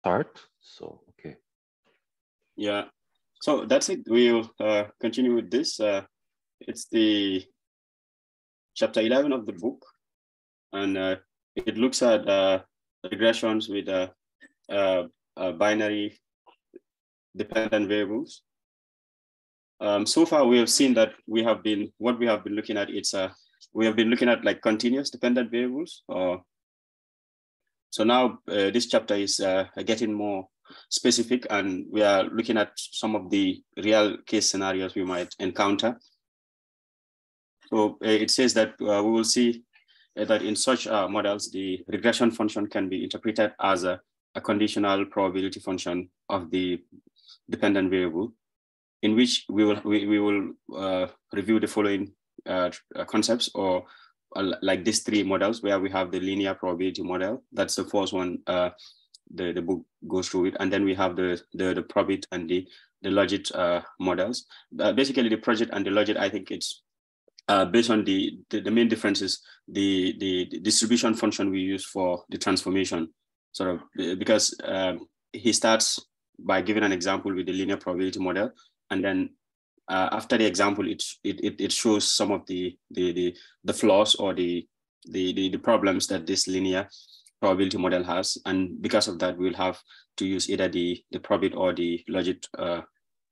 start. So, okay. Yeah. So that's it. We'll uh, continue with this. Uh, it's the chapter 11 of the book. And uh, it looks at uh, regressions with uh, uh, binary dependent variables. Um, so far, we have seen that we have been, what we have been looking at, it's a, we have been looking at like continuous dependent variables. Or, so now this chapter is getting more specific and we are looking at some of the real case scenarios we might encounter. So uh, it says that uh, we will see uh, that in such uh, models, the regression function can be interpreted as a, a conditional probability function of the dependent variable, in which we will we, we will uh, review the following uh, concepts or like these three models where we have the linear probability model. That's the first one the, the book goes through it. And then we have the, the, the Probit and the, the Logit uh, models. Uh, basically, the Probit and the Logit, I think it's uh, based on the, the, the, main difference is the, the, the, distribution function we use for the transformation. Sort of uh, because um, he starts by giving an example with the linear probability model, and then uh, after the example, it, it it shows some of the the the, the flaws or the, the the the problems that this linear probability model has. And because of that, we'll have to use either the, the probit or the logit uh,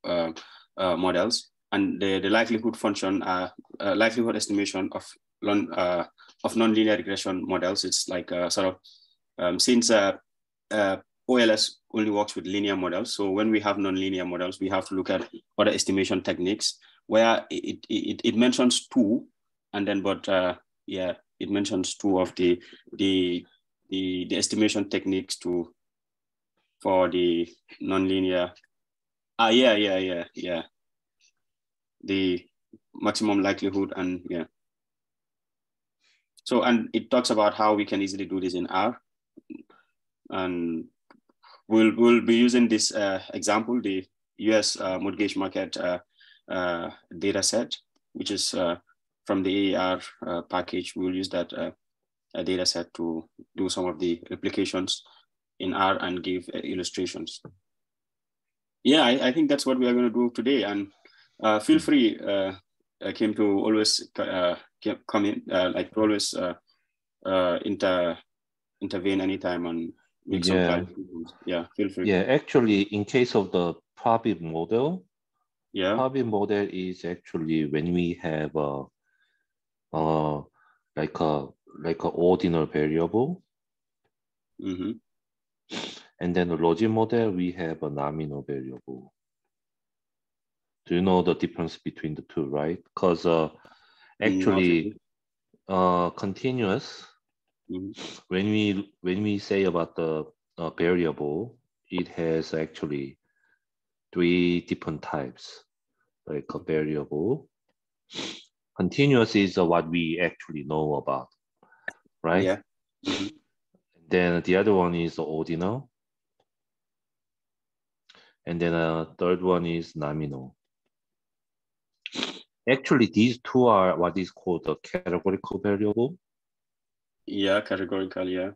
uh, uh, models. And the, the likelihood function, uh, uh, likelihood estimation of, non, of nonlinear regression models, it's like sort of, um, since OLS only works with linear models. So when we have nonlinear models, we have to look at other estimation techniques where it, it, it mentions two, and then, but yeah, it mentions two of the, the the, the estimation techniques to for the nonlinear. Ah, yeah, yeah, yeah, yeah. The maximum likelihood and yeah. So, and it talks about how we can easily do this in R. And we'll, we'll be using this uh, example, the US uh, mortgage market uh, uh, data set, which is uh, from the AER uh, package. We'll use that data set to do some of the replications in R and give illustrations. Yeah, I, I, think that's what we are going to do today. And feel free, Kim, to always come in, like always inter intervene anytime and make yeah. some Yeah, feel free. Yeah, actually, in case of the Probit model, yeah, Probit model is actually when we have a, uh, like a like an ordinal variable. Mm-hmm. And then the logit model, we have a nominal variable. Do you know the difference between the two, right? Because uh, actually, uh, continuous. When we when we say about the uh, variable, it has actually three different types, like a variable. Continuous is what we actually know about right? Yeah. Mm-hmm. Then the other one is ordinal. And then a uh, third one is nominal. Actually, these two are what is called a categorical variable. Yeah, categorical, yeah.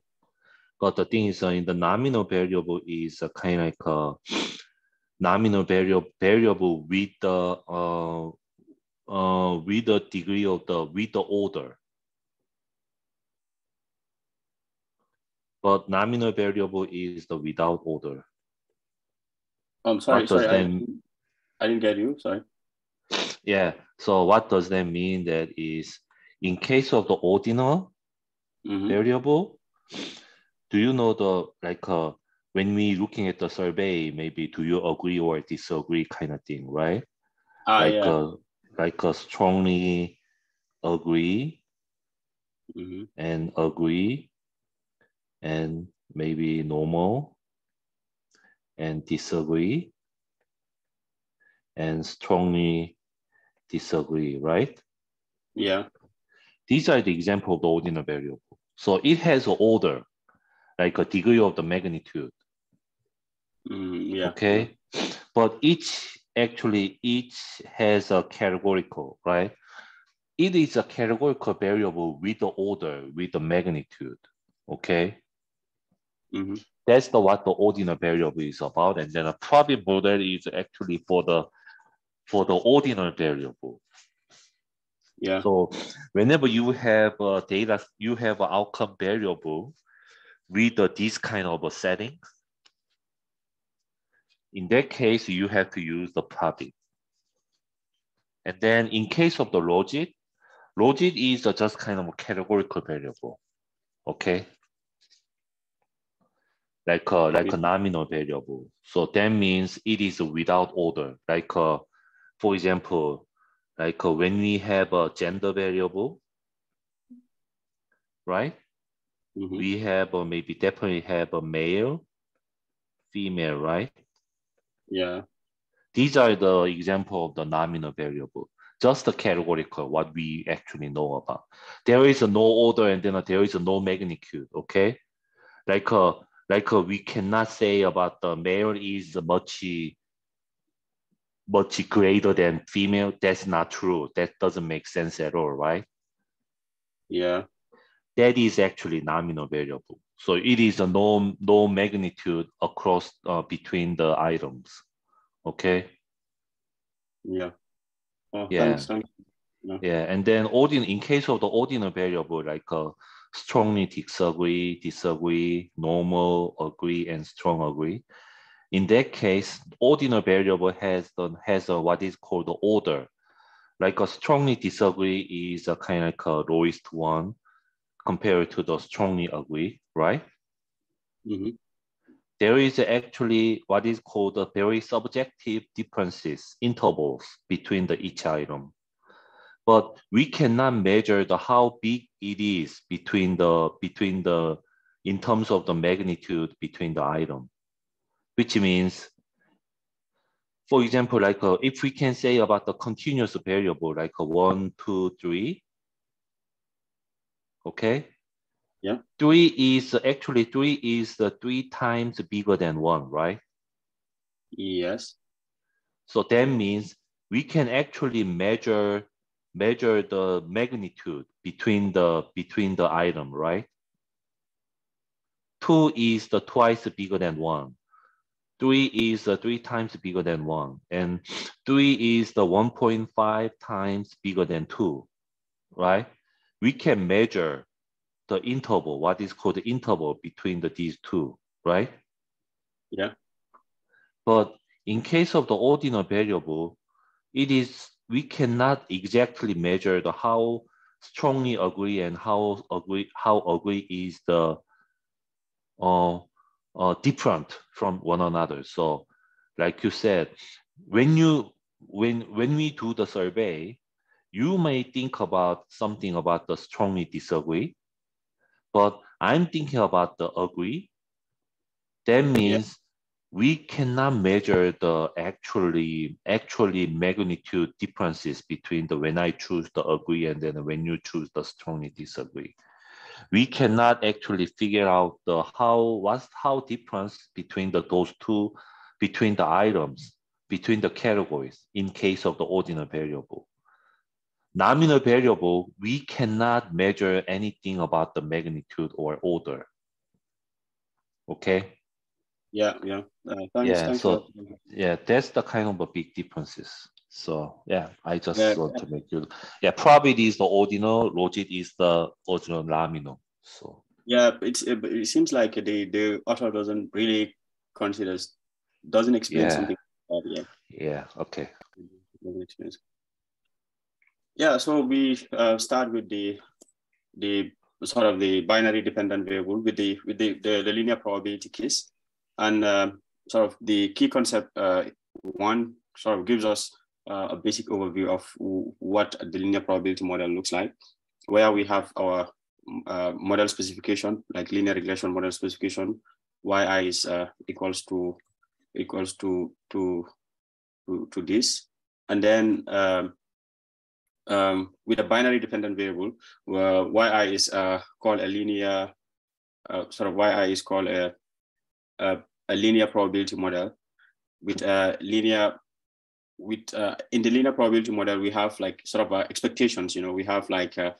But the thing is, uh, in the nominal variable is uh, kind of like a nominal variable variable with the uh, uh, with the degree of the with the order. but nominal variable is the without order. I'm sorry, sorry, I, I didn't get you, sorry. Yeah, so what does that mean? That is, in case of the ordinal mm-hmm. variable, do you know the, like, uh, when we looking at the survey, maybe do you agree or disagree kind of thing, right? Ah, like, yeah. Uh, like a strongly agree mm-hmm. and agree and maybe normal and disagree and strongly disagree, right? Yeah. These are the example of the ordinal variable. So it has an order, like a degree of the magnitude. Mm, yeah. Okay. But each actually each has a categorical, right? It is a categorical variable with the order, with the magnitude. Okay. Mm-hmm. that's the what the ordinal variable is about. And then a probability model is actually for the for the ordinal variable. Yeah. So whenever you have a data, you have an outcome variable with this kind of a setting. In that case, you have to use the probit. And then in case of the logit, logit is just kind of a categorical variable. Okay. Like a, like a nominal variable. So that means it is without order. Like a, for example, like uh, when we have a gender variable, right? Mm -hmm. We have or maybe definitely have a male, female, right? Yeah. These are the example of the nominal variable, just the categorical, what we actually know about. There is a no order and then there is a no magnitude, okay? Like, uh, like uh, we cannot say about the male is much much greater than female, that's not true. That doesn't make sense at all, right? Yeah. That is actually nominal variable. So it is a no, no magnitude across uh, between the items. Okay. Yeah. Oh, yeah. Thanks, thanks. Yeah. yeah. And then ordinal, in case of the ordinal variable, like uh, strongly disagree, disagree, normal, agree, and strong agree. In that case, ordinal variable has the, has a, what is called the order. Like a strongly disagree is a kind of like a lowest one compared to the strongly agree, right? Mm -hmm. There is actually what is called a very subjective differences, intervals between the each item. But we cannot measure the how big it is between the between the in terms of the magnitude between the item which means, for example, like uh, if we can say about the continuous variable, like a one, two, three, okay? Yeah. Three is actually three is the three times bigger than one, right? Yes. So that means we can actually measure measure the magnitude between the between the item, right? Two is the twice bigger than one. 3 is uh, 3 times bigger than 1. And 3 is the 1.5 times bigger than 2, right? We can measure the interval, what is called the interval between the, these two, right? Yeah. But in case of the ordinal variable, it is, we cannot exactly measure the how strongly agree and how agree, how agree is the uh, uh, different from one another. So like you said, when you when when we do the survey, you may think about something about the strongly disagree, but I'm thinking about the agree. That means yeah. we cannot measure the actually actually magnitude differences between the when I choose the agree and then when you choose the strongly disagree we cannot actually figure out the how what's how difference between the those two between the items between the categories in case of the ordinal variable. Nominal variable we cannot measure anything about the magnitude or order. Okay? Yeah yeah. Uh, thanks, yeah thanks so yeah that's the kind of a big differences so yeah, I just yeah. want to make you. Yeah, probit is the ordinal. Logit is the original nominal. So yeah, it's it, it, seems like the the author doesn't really consider doesn't explain yeah. something. yeah. Yeah. Okay. Yeah. So we uh, start with the the sort of the binary dependent variable with the with the the, the linear probability case, and uh, sort of the key concept uh, one sort of gives us uh, a basic overview of what the linear probability model looks like, where we have our uh, model specification, like linear regression model specification, yi is uh, equals to equals to to to, to this, and then um, um, with a binary dependent variable, yi is uh, called a linear uh, sort of yi is called a, a, a linear probability model with a linear with uh, in the linear probability model, we have like sort of uh, expectations. You know, we have like uh,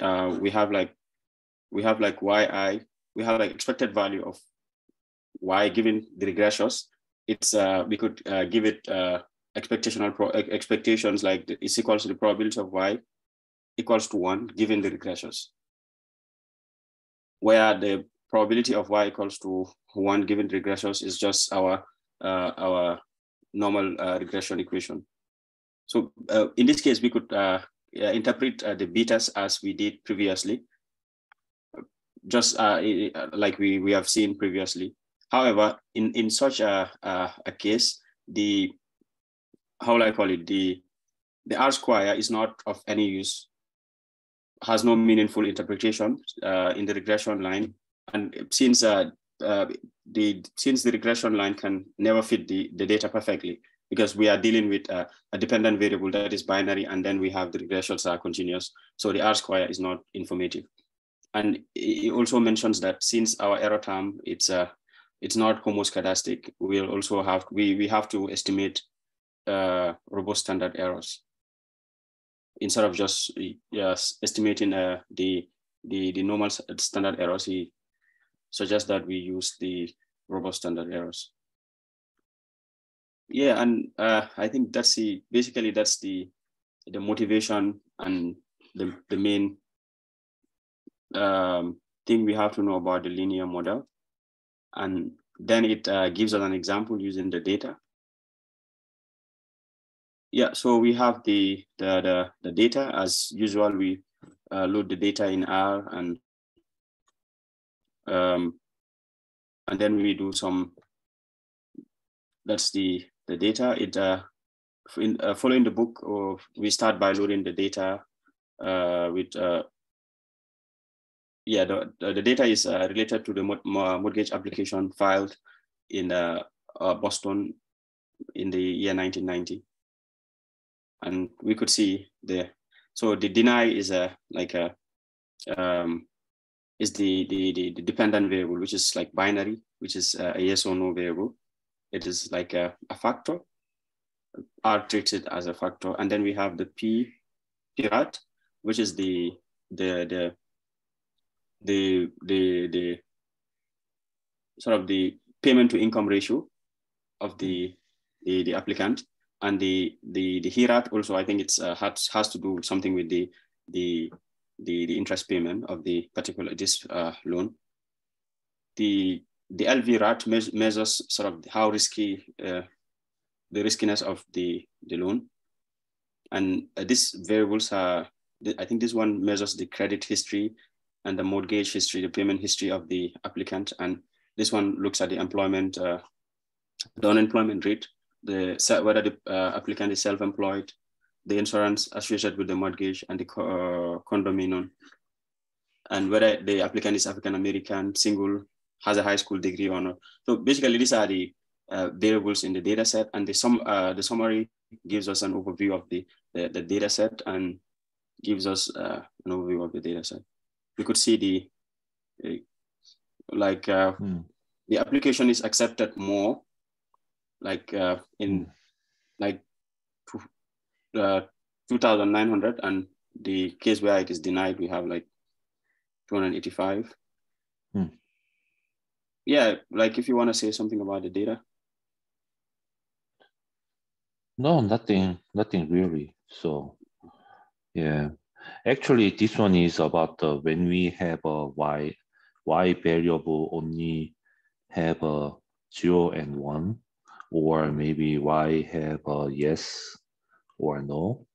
uh, we have like we have like yi we have like expected value of y given the regressors, it's we could give it expectational expectations like is equals to the probability of y equals to one given the regressors, where the probability of y equals to one given regressors is just our uh, our normal uh, regression equation. So uh, in this case, we could uh, interpret uh, the betas as we did previously, just uh, like we, we have seen previously. However, in, in such a, a, a case, the, how will I call it, the, the R square is not of any use, has no meaningful interpretation uh, in the regression line. And since uh, the since the regression line can never fit the, the data perfectly, because we are dealing with a, a, dependent variable that is binary, and then we have the regressions are continuous. So the R square is not informative. And it also mentions that since our error term, it's a, uh, it's not homoscedastic, we'll also have, we, we have to estimate uh, robust standard errors instead of just yes, estimating uh, the, the, the normal standard errors, he suggests that we use the robust standard errors. Yeah and uh, i think that's the basically that's the the motivation and the, the main um, thing we have to know about the linear model. And then it uh, gives us an example using the data. Yeah so we have the the the, the data. As usual we uh, load the data in r and um, and then we do some that's the the data. It uh, in, uh, following the book, uh, we start by loading the data uh, with uh, yeah the, the data is uh, related to the mortgage application filed in uh, uh, Boston in the year 1990, and we could see the so the deny is a like a um, is the, the the the dependent variable which is like binary which is a yes or no variable. It is like a, a factor, are treated as a factor. And then we have the P PRAT, which is the the the the the the sort of the payment to income ratio of the the, the applicant. And the the the HIRAT also I think it's uh, has has to do something with the the the, the interest payment of the particular this uh, loan. The the LV LVRAT measures sort of how risky uh, the riskiness of the, the loan. And uh, these variables are, I think this one measures the credit history and the mortgage history, the payment history of the applicant. And this one looks at the employment, uh, the unemployment rate, the whether the uh, applicant is self-employed, the insurance associated with the mortgage and the uh, condominium, and whether the applicant is African American, single, has a high school degree or not. So basically, these are the uh, variables in the data set, and the, sum, uh, the summary gives us an overview of the, the, the data set and gives us uh, an overview of the data set. We could see the, uh, like, hmm. the application is accepted more, like uh, in, hmm. like, uh, 2,900, and the case where it is denied, we have like 285. Hmm yeah, like if you want to say something about the data. No, nothing, nothing really. So, yeah, actually, this one is about uh, when we have a y y variable only have a zero and one, or maybe y have a yes or no.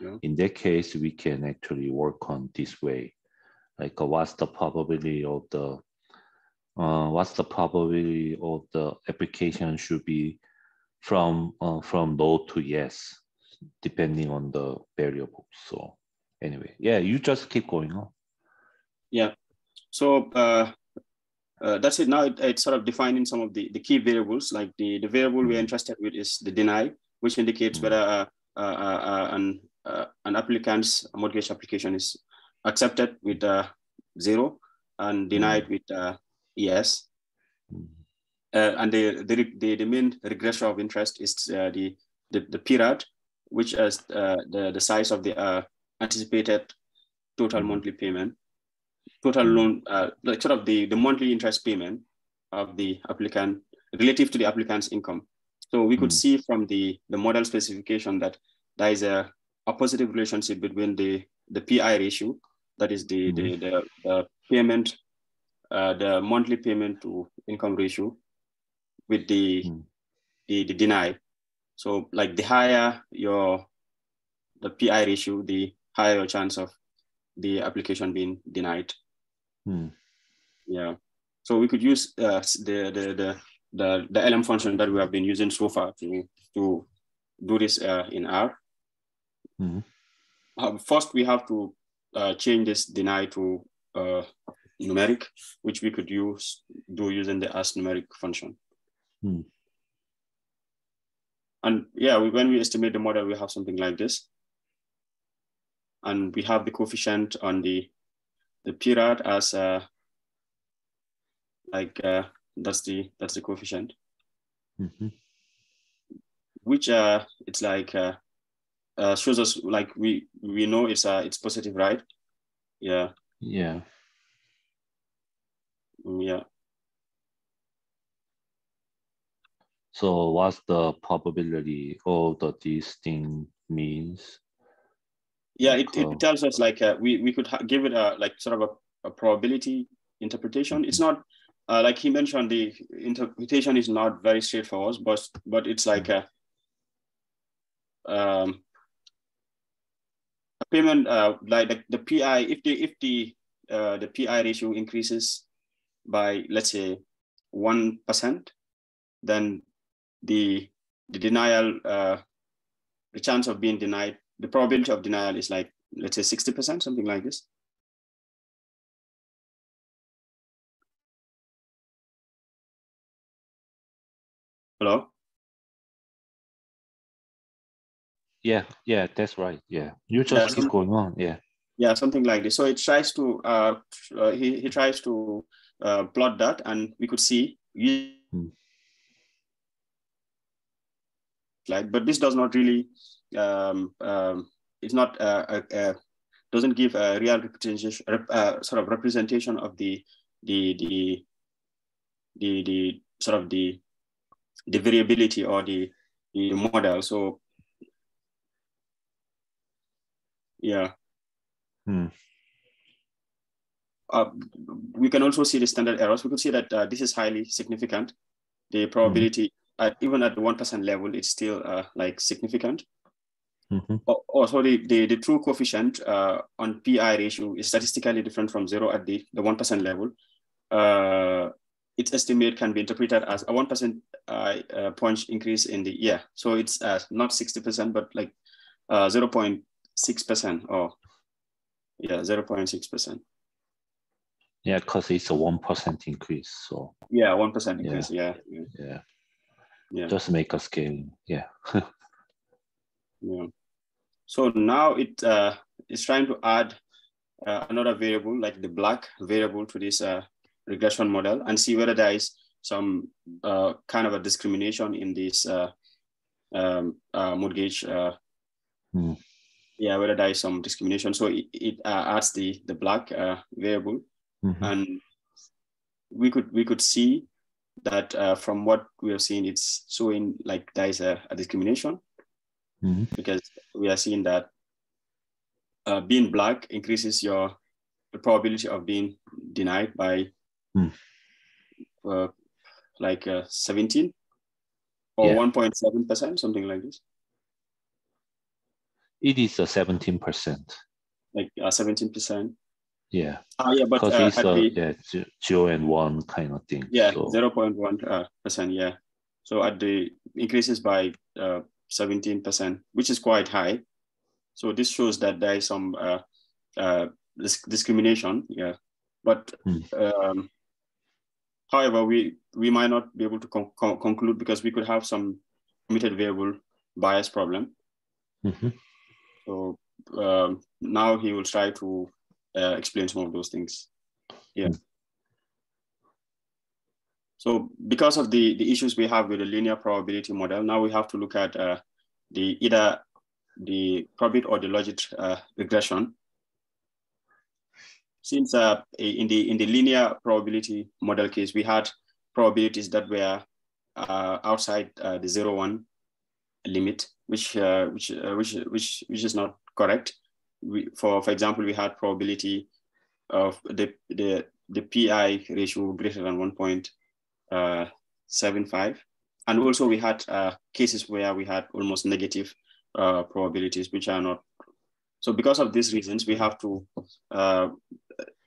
Yeah. In that case, we can actually work on this way. Like, uh, what's the probability of the uh, what's the probability of the application should be from uh, from no to yes, depending on the variable. So anyway, yeah, you just keep going on. Yeah. So uh, uh, that's it. Now it, it's sort of defining some of the, the key variables. Like the, the variable we're interested with is the deny, which indicates mm whether uh, uh, uh an, an applicant's mortgage application is accepted with zero and denied mm with Yes. Uh, and the, the, the, the, main regressor of interest is uh, the, the, the PIRAT, which is uh, the, the size of the uh, anticipated total monthly payment, total loan, uh, like sort of the, the monthly interest payment of the applicant relative to the applicant's income. So we could mm. see from the, the model specification that there is a, a positive relationship between the, the PI ratio, that is the, the, the, the, payment, uh, the monthly payment to income ratio with the, mm. the, the deny. So like the higher your, the PI ratio, the higher your chance of the application being denied. Hmm. Yeah. So we could use uh, the, the, the, the, the LM function that we have been using so far to, to do this uh, in R. Mm-hmm. Uh, first, we have to uh, change this deny to uh, numeric, which we could use do using the as numeric function. Hmm. And yeah, we, when we estimate the model, we have something like this. And we have the coefficient on the, the period as uh, like uh, that's the that's the coefficient. Mm-hmm. which uh it's like uh, uh shows us like we we know it's uh it's positive right? Yeah. Yeah. Mm, yeah. So what's the probability of the these thing means? Yeah it, it tells us like uh, we we could give it a like sort of a, a probability interpretation. It's not uh, like he mentioned, the interpretation is not very straightforward, but but it's like a, um, a payment uh, like the, the PI if the if the uh, the PI ratio increases by let's say one percent, then the the denial uh, the chance of being denied the probability of denial is like let's say sixty percent something like this. Hello? Yeah, yeah, that's right. Yeah, you just yeah, keep going on. Yeah. Yeah, something like this. So it tries to, uh, uh he, he tries to uh, plot that and we could see, hmm. like, but this does not really, um, um, it's not, uh, uh, doesn't give a real representation, uh, sort of representation of the, the, the, the, the sort of the the variability or the, the model. So yeah. Hmm. Uh, we can also see the standard errors. We could see that uh, this is highly significant. The probability, mm-hmm. at, even at the 1% level, it's still uh, like significant. Mm-hmm. Also, the, the, the true coefficient uh, on PI ratio is statistically different from zero at the, the 1% level. Uh, its estimate can be interpreted as a 1% uh, uh, point increase in the year. So it's uh, not 60%, but like 0.6% or yeah, 0.6%. Yeah, because it's a 1% increase. So yeah, 1% increase. Yeah. Yeah. Yeah. yeah. Just make a scale. Yeah. yeah. So now it uh, is trying to add uh, another variable like the black variable to this uh, regression model and see whether there is some uh, kind of a discrimination in this uh, um, uh, mortgage. Mm. Yeah, whether there is some discrimination. So it, it uh, adds the the black uh, variable, mm-hmm. and we could we could see that uh, from what we have seen, it's showing like there is a, a discrimination mm-hmm. because we are seeing that being black increases your the probability of being denied by Hmm. Uh, like uh, 17 or 1.7%, something like this. It is a 17%. Like uh, 17%. Yeah. Ah, yeah, but uh, it's a, the, yeah, zero and one kind of thing. Yeah, so. 0.1 uh, percent. Yeah. So at the increases by uh, 17%, which is quite high. So this shows that there is some uh, uh, discrimination. Yeah. But hmm. um, However, we, we might not be able to con con conclude because we could have some omitted variable bias problem. Mm-hmm. So um, now he will try to uh, explain some of those things. Yeah. Mm-hmm. So because of the, the issues we have with the linear probability model, now we have to look at uh, the either the probit or the logit uh, regression since uh, in the in the linear probability model case, we had probabilities that were uh, outside uh, the zero one limit, which uh, which uh, which which which is not correct. We, for for example, we had probability of the the the pi ratio greater than one point uh, seven five, and also we had cases where we had almost negative probabilities, which are not. So because of these reasons, we have to uh,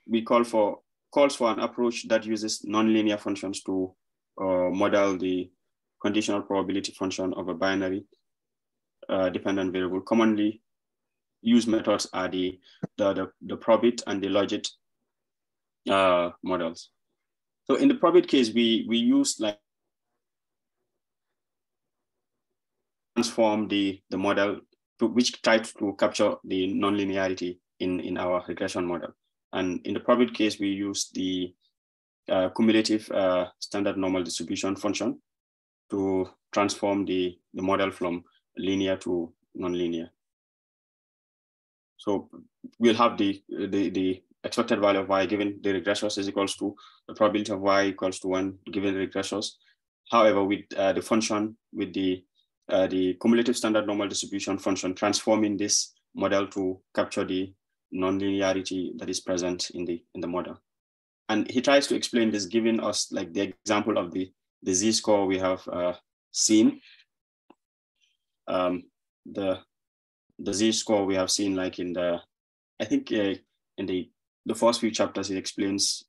we call for calls for an approach that uses nonlinear functions to uh, model the conditional probability function of a binary uh, dependent variable. Commonly used methods are the, the, the, the probit and the logit uh, models. So in the probit case, we, we use like transform the, the model to which tries to capture the nonlinearity in, in our regression model. And in the probit case, we use the uh, cumulative uh, standard normal distribution function to transform the, the model from linear to nonlinear. So we'll have the, the, the expected value of y given the regressors is equals to the probability of y equals to one given the regressors. However, with uh, the function, with the, uh, the cumulative standard normal distribution function, transforming this model to capture the nonlinearity that is present in the, in the model. And he tries to explain this, giving us like the example of the, the z-score we have uh, seen. Um, the the z-score we have seen like in the, I think uh, in the the first few chapters, it explains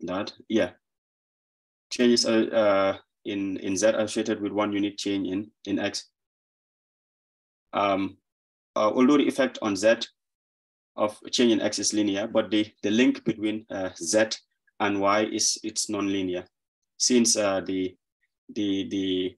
that, yeah, changes uh, uh, in, in Z associated with one unit change in, in X. Um, uh, although the effect on Z of change in X is linear, but the, the link between uh, Z and Y is it's non-linear since uh, the, the, the,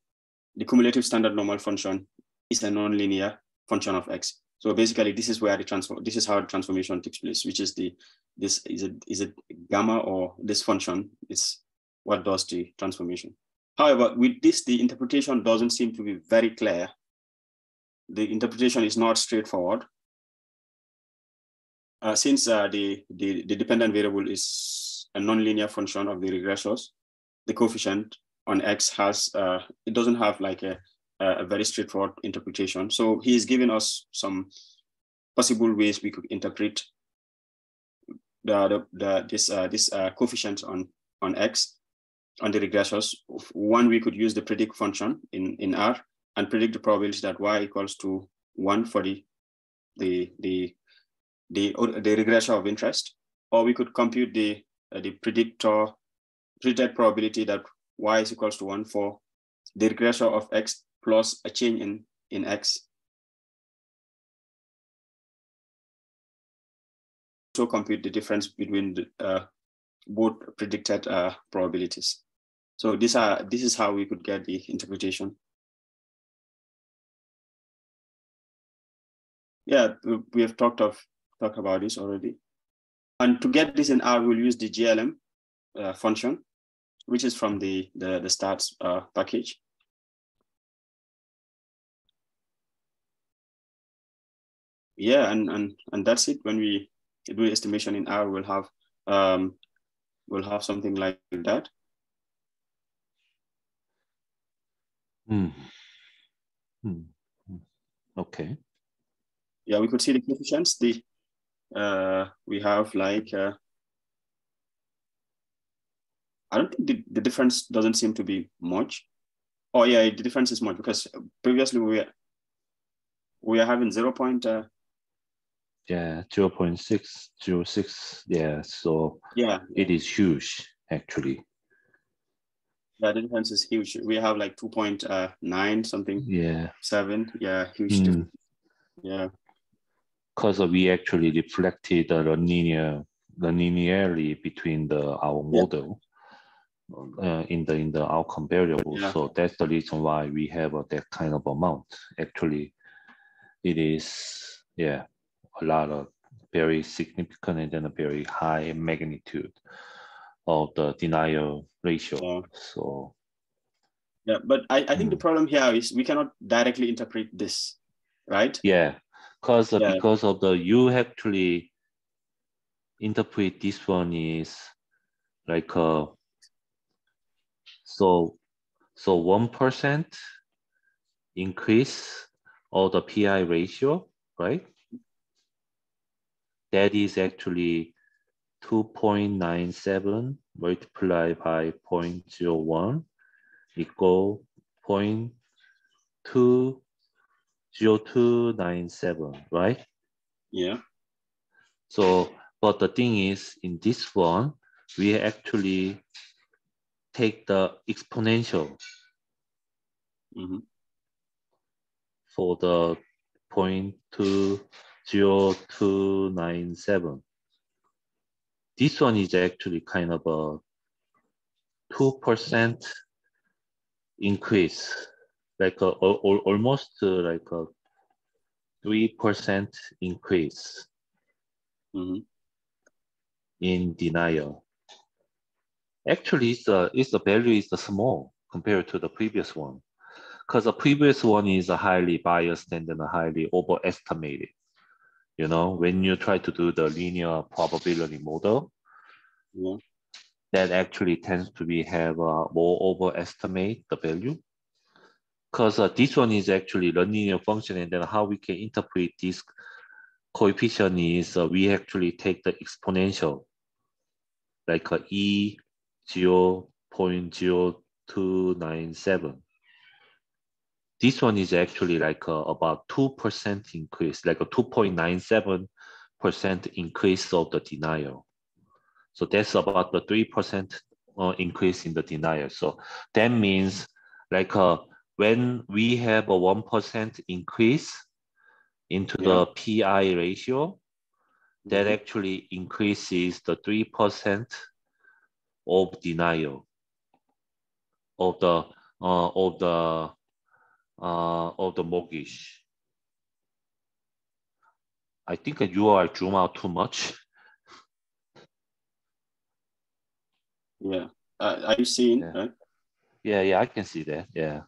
the cumulative standard normal function is a non-linear function of X. So basically, this is where the transform. This is how the transformation takes place, which is the this is it is it gamma or this function is what does the transformation. However, with this, the interpretation doesn't seem to be very clear. The interpretation is not straightforward. Uh, since uh, the, the, the dependent variable is a nonlinear function of the regressors, the coefficient on x has, uh, it doesn't have like a a very straightforward interpretation. So he's giving us some possible ways we could interpret the, the, the this uh, this uh, coefficient on on x on the regressors. One, we could use the predict function in in R and predict the probability that y equals to one for the the the the, the regressor of interest, or we could compute the uh, the predictor predicted probability that y is equals to one for the regressor of x plus a change in, in X. So compute the difference between the, uh, both predicted uh, probabilities. So are this is how we could get the interpretation. Yeah, we have talked of talked about this already. And to get this in R, we'll use the GLM uh, function, which is from the the, the stats uh, package. yeah, and and and that's it. When we do estimation in R, we'll have um, we'll have something like that. Hmm. Hmm. Okay. Yeah, we could see the coefficients. The uh, we have like uh, I don't think the, the difference doesn't seem to be much. Oh yeah, the difference is much because previously we were we are having 0. Point, uh, yeah 0 0.606 yeah so yeah it is huge actually yeah the difference is huge. We have like 2.9 something. Yeah. Seven. Yeah huge mm. yeah. Because we actually reflected the linear the linearly between the our model uh, in the in the outcome variable yeah. so that's the reason why we have uh, that kind of amount. Actually it is yeah a lot of very significant and then a very high magnitude of the denial ratio. Yeah. So yeah, but I, I think mm. the problem here is we cannot directly interpret this, right? Yeah, because yeah. because of the you actually interpret this one is like uh So, so 1% increase of the PI ratio, right? That is actually 2.97 multiplied by 0.01 equal 0.20297, right? Yeah. So, but the thing is, in this one, we actually take the exponential Mm -hmm. for the 0.20297. This one is actually kind of a 2% increase, like a, a, almost like a 3% increase mm -hmm. in denial. Actually, it's the, it's the value is small compared to the previous one because the previous one is a highly biased and then a highly overestimated. You know, when you try to do the linear probability model, yeah. that actually tends to be have a more overestimate the value. Because uh, this one is actually the linear function, and then how we can interpret this coefficient is uh, we actually take the exponential, like a e 0 0.0297 this one is actually like a, about 2% increase, like a 2.97% increase of the denial. So that's about the 3% uh, increase in the denial. So that means like uh, when we have a 1% increase into yeah. the PI ratio, that mm -hmm. actually increases the 3% of denial of the uh, of the uh, of the mortgage. I think you are zoom out too much. Yeah. Uh, are you seeing? Yeah. Right? yeah, yeah, I can see that. Yeah.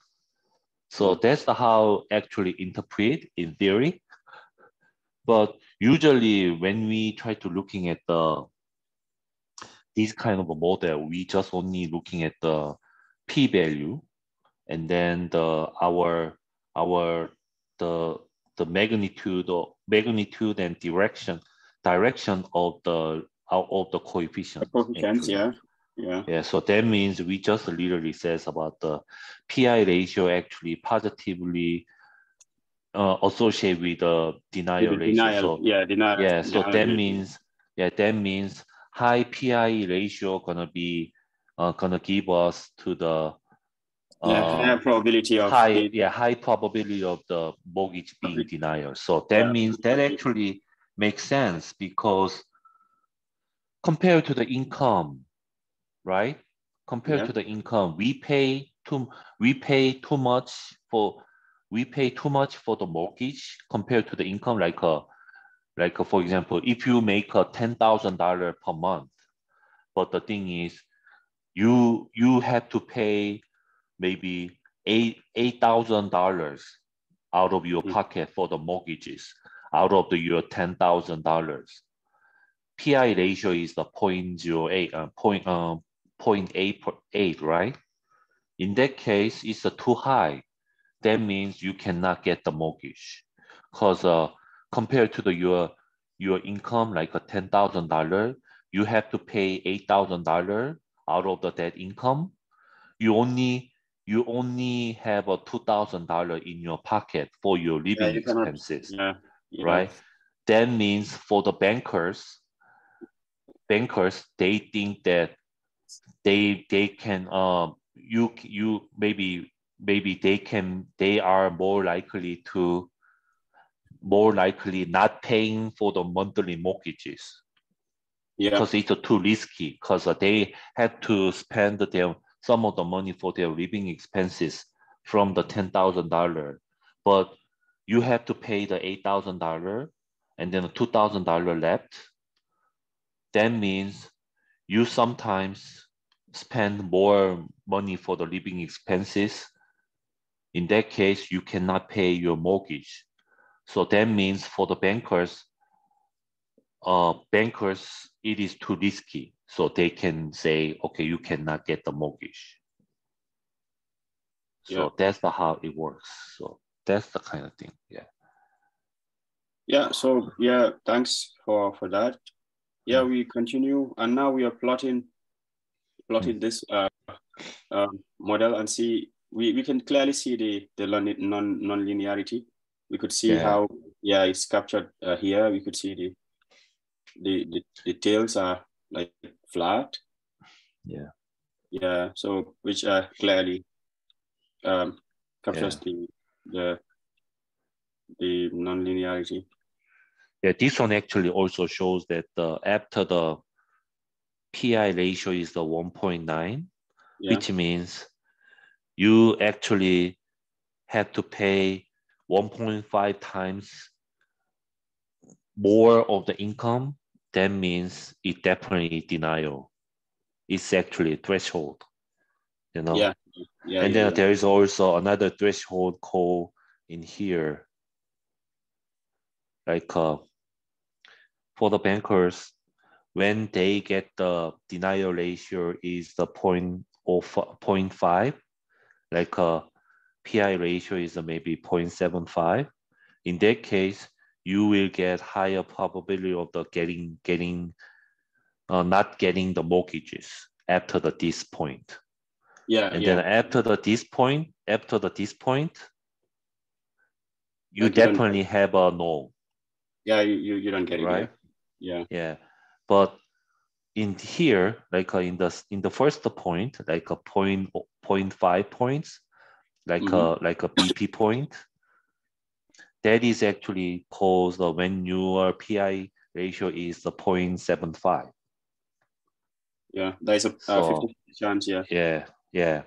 So that's how actually interpret in theory. But usually when we try to looking at the this kind of a model, we just only looking at the p-value and then the our our the the magnitude or magnitude and direction direction of the of the coefficient. The coefficients, yeah. Yeah. Yeah. So that means we just literally says about the PI ratio actually positively uh, associate with the denial with ratio. Denial, so, yeah, denial. Yeah. So denial that means yeah, that means high PI ratio gonna be uh, gonna give us to the yeah, uh, higher probability of high the, yeah high probability of the mortgage being denial. So that yeah. means that actually makes sense because compared to the income, right? Compared yeah. to the income, we pay too we pay too much for we pay too much for the mortgage compared to the income. Like a like a, for example, if you make a ten thousand dollar per month, but the thing is, you you have to pay maybe eight eight thousand dollars out of your mm. pocket for the mortgages out of the your ten thousand dollars. PI ratio is the 0.08, uh, point, uh, 0.88, right? In that case, it's uh, too high. That means you cannot get the mortgage, because uh, compared to the your your income, like a ten thousand dollar, you have to pay eight thousand dollar out of the that income. You only you only have a two thousand dollar in your pocket for your living yeah, you expenses, yeah, right? That means for the bankers, bankers they think that they they can um you you maybe maybe they can they are more likely to more likely not paying for the monthly mortgages yeah because it's too risky because they have to spend their some of the money for their living expenses from the $10,000, but you have to pay the $8,000 and then the $2,000 left. That means you sometimes spend more money for the living expenses. In that case, you cannot pay your mortgage. So that means for the bankers, uh, bankers, it is too risky. So they can say, okay, you cannot get the mortgage. So Yeah. that's the how it works. So that's the kind of thing. Yeah. Yeah, so yeah, thanks for for that. Yeah, we continue, and now we are plotting plotting this uh, um, model and see we, we can clearly see the the non non non-linearity. We could see Yeah. how yeah it's captured uh, here. We could see the the the, the tails are like flat. Yeah. Yeah, so which uh, clearly um, captures the the the non-linearity. Yeah, this one actually also shows that uh, after the PI ratio is the 1.9, Yeah. which means you actually have to pay 1.5 times more of the income. That means it definitely denial. It's actually threshold, you know. Yeah. Yeah. and yeah, then yeah. there is also another threshold call in here. Like uh, for the bankers, when they get the denial ratio is the point of 0.5, like uh, PI ratio is maybe 0.75. In that case, you will get higher probability of the getting getting uh, not getting the mortgages after the this point. yeah. And yeah. then after the this point, after the this point, you definitely have a no, yeah, you, you, you don't get it. right? Yeah. Yeah. But in here, like uh, in the in the first point, like a point point five points, like Mhm. a like a BP point, that is actually caused uh, when your PI ratio is the 0.75. Yeah. There's a uh, So- 50 chance. Yeah. Yeah, yeah.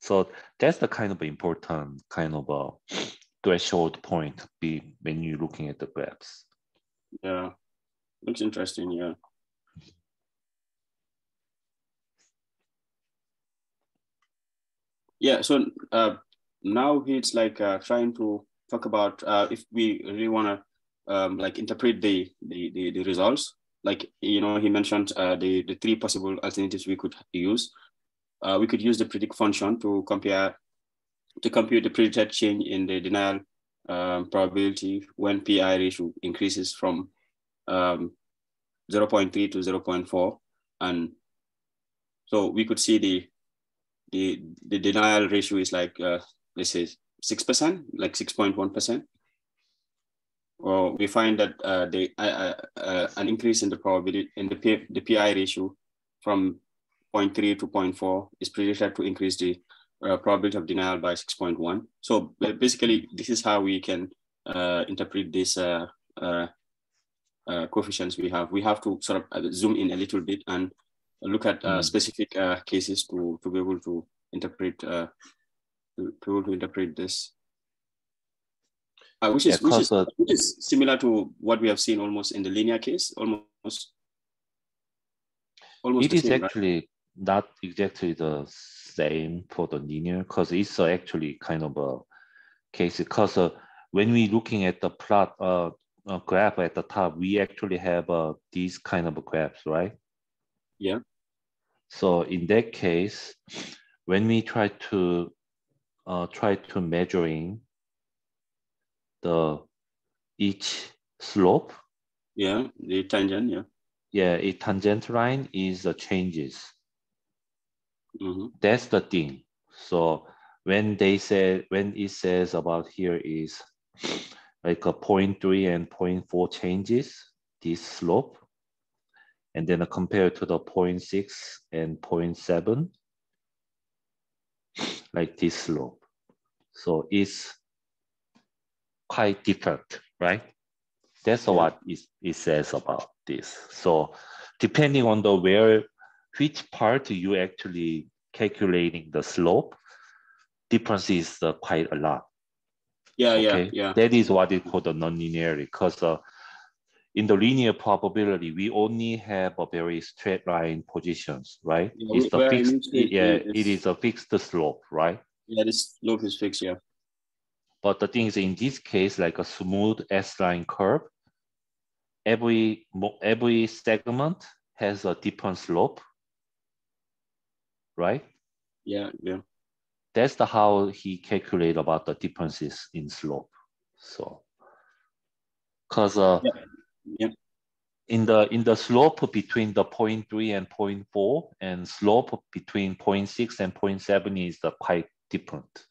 So that's the kind of important kind of a threshold point be when you're looking at the graphs. Yeah. Looks interesting. Yeah. Yeah. So uh, now he's like uh, trying to talk about uh, if we really want to um, like interpret the, the the the results. Like you know, he mentioned uh, the the three possible alternatives we could use. Uh, we could use the predict function to compare to compute the predicted change in the denial um, probability when PI ratio increases from um, 0.3 to 0.4. And so we could see the, the, the denial ratio is like, uh, let's say 6%, like 6.1%. Or we find that uh, the, uh, uh, an increase in the probability in the, P, the PI ratio from 0.3 to 0.4 is predicted to increase the uh, probability of denial by 6.1. So basically, this is how we can uh, interpret these uh, uh, uh, coefficients we have. We have to sort of uh, zoom in a little bit and look at uh, Mm. specific uh, cases to, to be able to interpret to, to be able to interpret this. Uh, which is Yeah, which is which is similar to what we have seen almost in the linear case, almost almost It is same, right? actually not exactly the same for the linear because it's actually kind of a case because uh, when we're looking at the plot uh, uh, graph at the top, we actually have uh, these kind of graphs, right? Yeah. So in that case, when we try to uh, try to measuring the each slope, Yeah, the tangent, yeah. yeah, a tangent line is the changes. hmm That's the thing. So when they say when it says about here is like a 0.3 and 0.4 changes this slope, and then compared to the 0.6 and 0.7, like this slope. So it's quite different, right? That's what it, it says about this. So depending on the where, which part you actually calculating the slope, difference is uh, quite a lot. Yeah, Okay, yeah, yeah. that is what is called the nonlinearity. Because uh, in the linear probability, we only have a very straight line positions, right? Yeah, it's the fixed, straight yeah, it is a fixed slope, right? Yeah, this slope is fixed, yeah. But the thing is, in this case, like a smooth S-line curve, every every segment has a different slope, right? Yeah, yeah. that's the how he calculate about the differences in slope. So, cause uh, yeah. Yeah. in the in the slope between the 0.3 and 0.4 and slope between 0.6 and 0.7 is the quite different.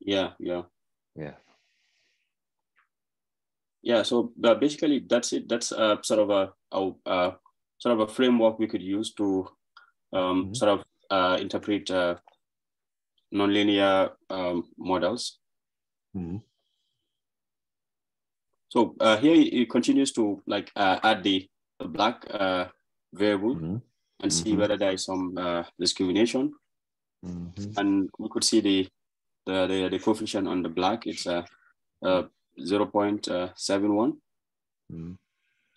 Yeah, yeah, yeah, yeah. So uh, basically, that's it. That's uh, sort of a, a uh, sort of a framework we could use to um, mm -hmm. sort of uh, interpret uh, nonlinear um, models. Mm -hmm. So uh, here it continues to like uh, add the, the black uh, variable mm -hmm. and see mm -hmm. whether there is some uh, discrimination. Mm -hmm. And we could see the, the, the, the coefficient on the black, it's uh, uh, 0 0.71. Mm-hmm.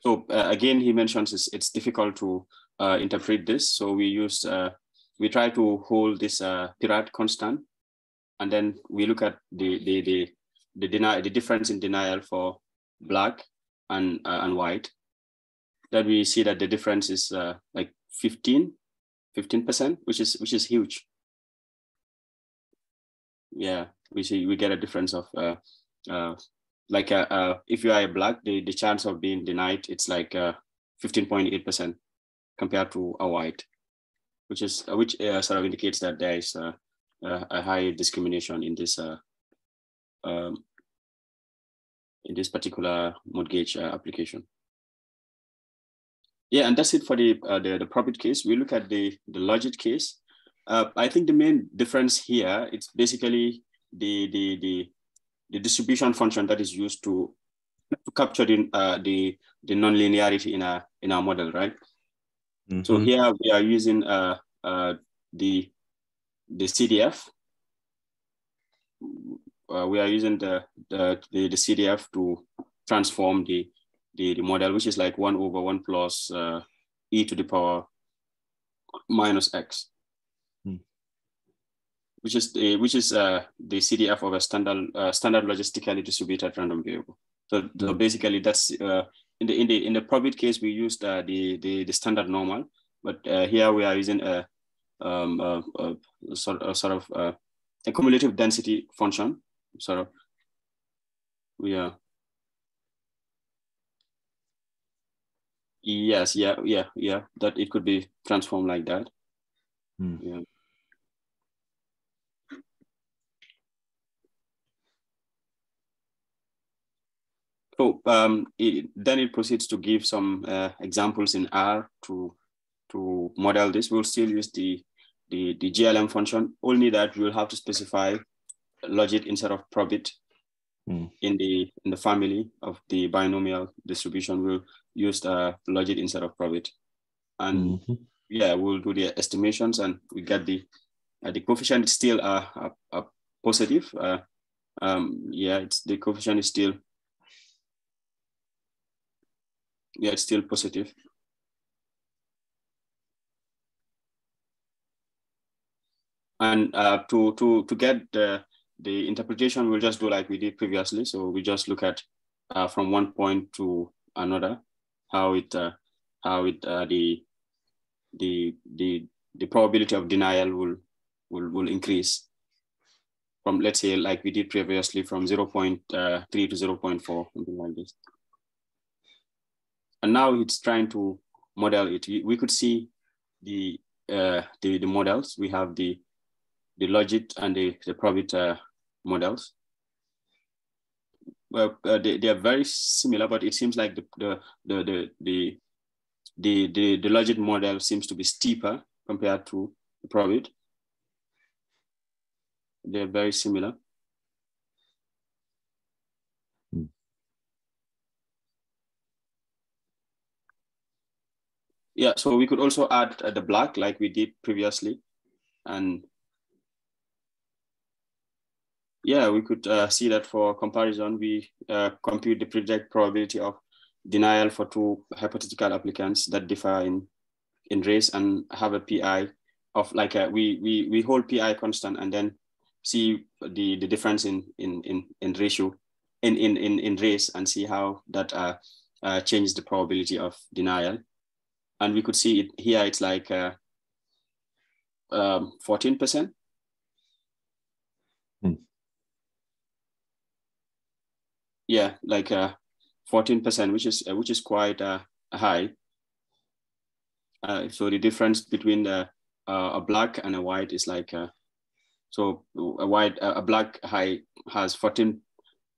So uh, again, he mentions it's, it's difficult to uh, interpret this. So we use, uh, we try to hold this uh, Pirat constant, and then we look at the the the the, deny, the difference in denial for black and uh, and white. That we see that the difference is uh, like 15, 15%, which is which is huge. Yeah, we see we get a difference of uh, uh, like uh, uh, if you are a black, the, the chance of being denied, it's like uh, 15.8% compared to a white, which is uh, which uh, sort of indicates that there is uh, a high discrimination in this uh, um, in this particular mortgage uh, application. Yeah, and that's it for the, uh, the, the probit case. We look at the, the logit case. Uh, I think the main difference here, it's basically the, the, the, the distribution function that is used to, to capture the, uh, the, the nonlinearity in our, in our model, right? Mm -hmm. So here we are using uh, uh, the, the CDF uh, we are using the, the, the, the, CDF to transform the, the, the, model, which is like one over one plus uh, e to the power minus x, hmm. which is the, which is uh, the CDF of a standard uh, standard logistically distributed random variable. So, hmm. so basically, that's uh, in the in the in the probit case we used uh, the, the the standard normal, but uh, here we are using a um, a, a, sort, a sort of uh, a cumulative density function sort of yeah yes yeah yeah yeah that it could be transformed like that hmm. yeah So um, it, then it proceeds to give some uh, examples in R to to model this. We'll still use the, the, the GLM function, only that we'll have to specify logit instead of probit mm. in the in the family of the binomial distribution we'll use the logit instead of probit and mm-hmm. yeah we'll do the estimations and we get the uh, the coefficient is still uh, a, a positive uh, um, yeah it's the coefficient is still yeah it's still positive and uh, to to to get the the interpretation we'll just do like we did previously. So we just look at uh, from one point to another, how it uh, how it uh, the the the the probability of denial will will will increase. From let's say like we did previously from 0 0.3 uh, to 0 0.4 something like this. And now it's trying to model it. We could see the uh, the, the models. We have the the logit and the the probit uh, models. Well, uh, they, they are very similar, but it seems like the the the the the the, the, the logit model seems to be steeper compared to the probit. They're very similar. Hmm. Yeah, so we could also add uh, the black like we did previously and yeah, we could uh, see that for comparison, we uh, compute the project probability of denial for two hypothetical applicants that differ in, in race and have a PI of like a, we, we, we hold PI constant and then see the, the difference in, in, in, in ratio in, in, in, in race and see how that uh, uh, changes the probability of denial. And we could see it here, it's like uh, um, 14%. Hmm. Yeah, like uh, 14%, which is uh, which is quite uh, high. Uh, so the difference between the a black and a white is like so a white a black high has 14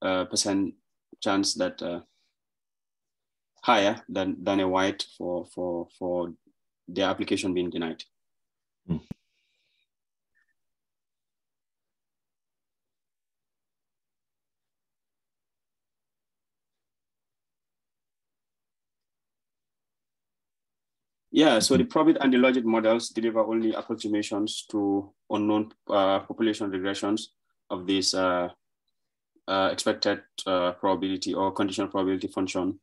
uh, percent chance that higher than than a white for for for the application being denied. Mm. Yeah, so the probit and the logit models deliver only approximations to unknown uh, population regressions of this uh, uh, expected uh, probability or conditional probability function.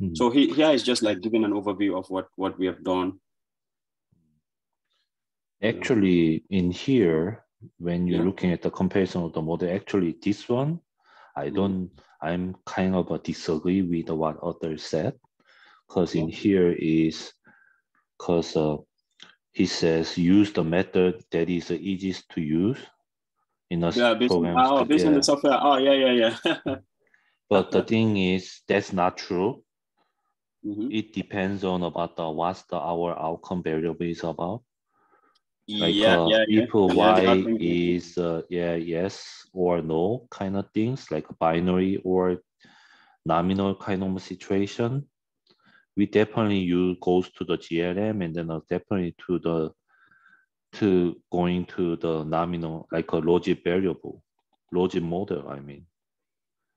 Hmm. So he, here is just like giving an overview of what, what we have done. Actually, in here, when you're yeah. looking at the comparison of the model, actually this one, I hmm. I'm kind of a disagree with what others said, because in here is, because uh, he says use the method that is the easiest to use in a yeah, based program. On, oh, based yeah. on the software. Oh, yeah, yeah, yeah. but the thing is, that's not true. Mm-hmm. It depends on about the what's the our outcome variable is about. Like yeah, uh, yeah, if yeah. y is uh, yeah yes or no kind of things like binary or nominal kind of situation we definitely use goes to the GLM and then uh, definitely to the to going to the nominal like a logit variable, logit model. I mean,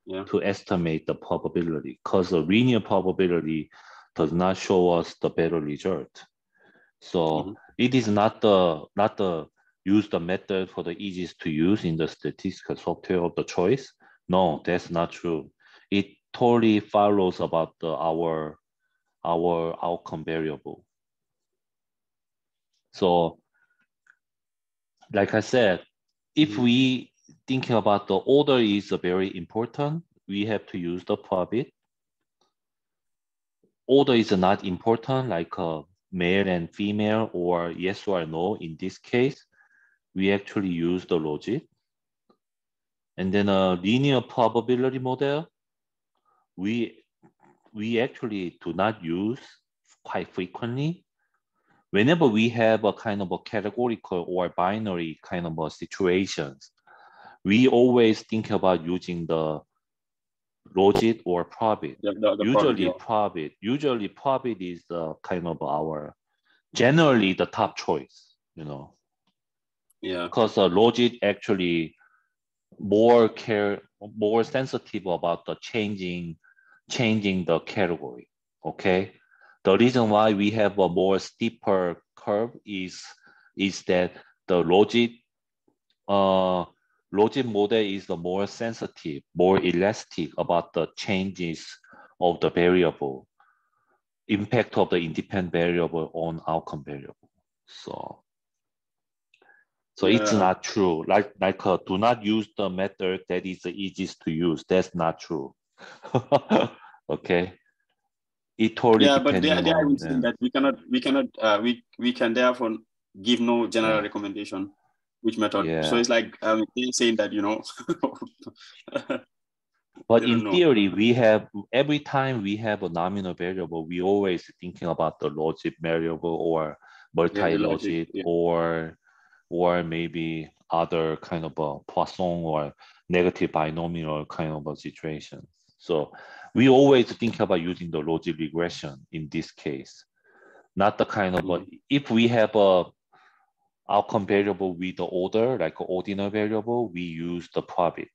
yeah. to estimate the probability because the linear probability does not show us the better result. So mm-hmm. It is not the not uh, the use the method for the easiest to use in the statistical software of the choice. No, that's not true. It totally follows about the our our outcome variable. So like I said, if we thinking about the order is very important, we have to use the probit. Order is not important, like a male and female or yes or no. In this case, we actually use the logit. And then a linear probability model, we we actually do not use quite frequently. Whenever we have a kind of a categorical or binary kind of a situations, we always think about using the logit or probit. The, the, the usually probit, usually probit is the kind of our generally the top choice, you know. Yeah. Because the logit actually more care more sensitive about the changing changing the category, okay? The reason why we have a more steeper curve is, is that the logit, uh, logit model is the more sensitive, more elastic about the changes of the variable, impact of the independent variable on outcome variable. So, so yeah. it's not true. Like, like uh, do not use the method that is the easiest to use. That's not true. okay. It totally yeah, but they, they are saying that we cannot we cannot uh, we we can therefore give no general yeah. recommendation which method. Yeah. So it's like um, saying that you know. but in know. theory, we have every time we have a nominal variable, we always thinking about the logit variable or multi-logit yeah, or or maybe other kind of a Poisson or negative binomial kind of a situation. So we always think about using the logit regression in this case, not the kind of, a, if we have a outcome variable with the order, like an ordinal variable, we use the probit.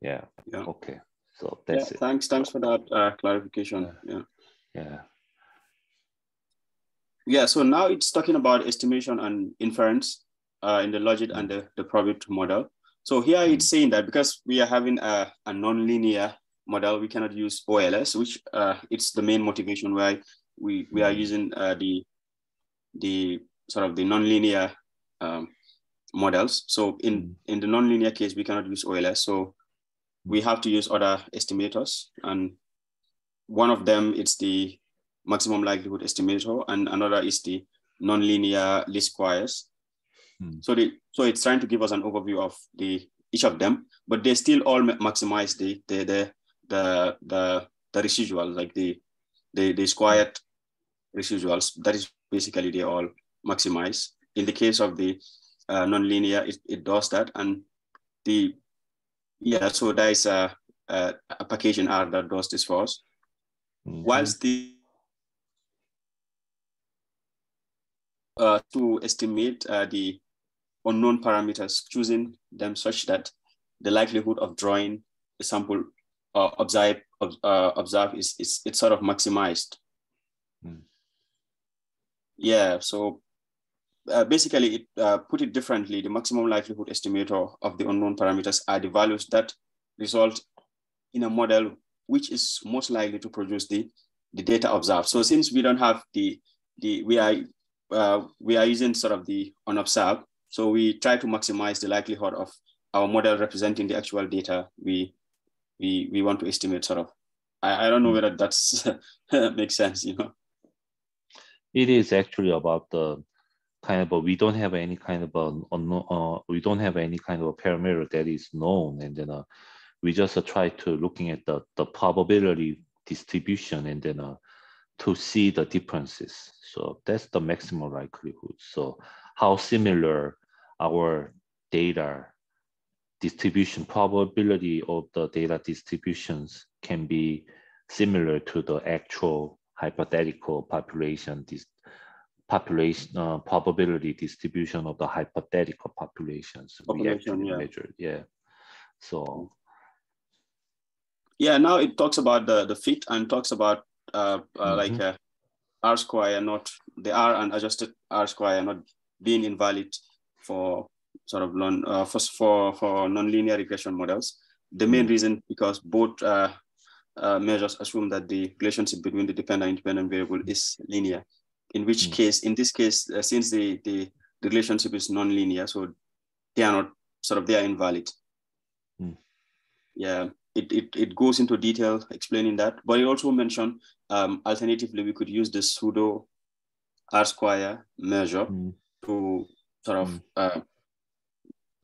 Yeah. yeah. Okay. So that's yeah, it. Thanks. Thanks for that uh, clarification. Yeah. Yeah. Yeah. So now it's talking about estimation and inference uh, in the logit and the, the probit model. So here it's hmm. saying that because we are having a, a non-linear model, we cannot use OLS, which uh, it's the main motivation why we, we are hmm. using uh, the, the sort of the non-linear um, models. So in, mm. in the non-linear case, we cannot use OLS. So we have to use other estimators and one of them it's the maximum likelihood estimator, and another is the nonlinear least squares. Hmm. So the so it's trying to give us an overview of the each of them, but they still all maximize the the the the the, the residual, like the the the squared residuals. That is basically they all maximize. In the case of the uh, nonlinear, it, it does that, and the yeah, so there is a, a application R that does this for us. Mm-hmm. Whilst the uh, to estimate uh, the unknown parameters, choosing them such that the likelihood of drawing a sample uh, observe, uh, observe is, is it's sort of maximized. Mm. Yeah, so uh, basically, it, uh, put it differently, the maximum likelihood estimator of the unknown parameters are the values that result in a model which is most likely to produce the, the data observed. So since we don't have the, the we are uh, we are using sort of the unobserved, so we try to maximize the likelihood of our model representing the actual data we we we want to estimate. Sort of, I, I don't know whether that's makes sense. You know, it is actually about the kind of a, we don't have any kind of a, uh, we don't have any kind of a parameter that is known and then uh, we just uh, try to looking at the, the probability distribution and then uh, to see the differences. So that's the maximum likelihood. So how similar our data distribution probability of the data distributions can be similar to the actual hypothetical population population uh, probability distribution of the hypothetical populations population, we actually yeah. measured. Yeah. So. Yeah. Now it talks about the the fit and talks about uh, uh, mm-hmm. like uh, R square not the R and adjusted R square not being invalid for sort of non uh, for for for nonlinear regression models. The main mm-hmm. reason because both uh, uh, measures assume that the relationship between the dependent and independent variable is linear in which mm. case, in this case, uh, since the, the, the relationship is non-linear, so they are not sort of they are invalid. Mm. Yeah, it, it, it goes into detail explaining that, but it also mentioned um, alternatively we could use the pseudo R square measure mm. to sort of mm. uh,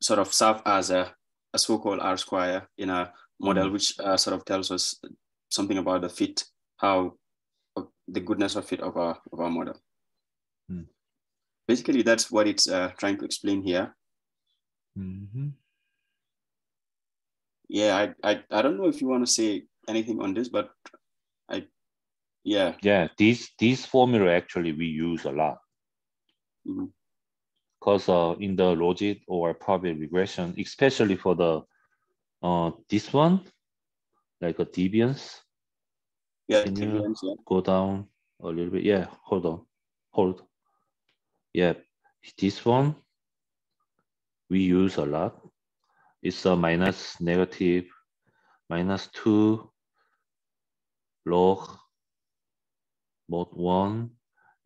sort of serve as a, a so-called R square in a model, mm. which uh, sort of tells us something about the fit, how the goodness of fit of our of our model. Hmm. Basically, that's what it's uh, trying to explain here. Mm-hmm. Yeah, I, I I don't know if you want to say anything on this, but I yeah yeah these these formula actually we use a lot because mm-hmm. uh, in the logit or probability regression, especially for the uh this one like a deviance yeah, Can you yeah. go down a little bit? Yeah, hold on. Hold. Yeah, this one we use a lot. It's a minus negative minus 2 log mod 1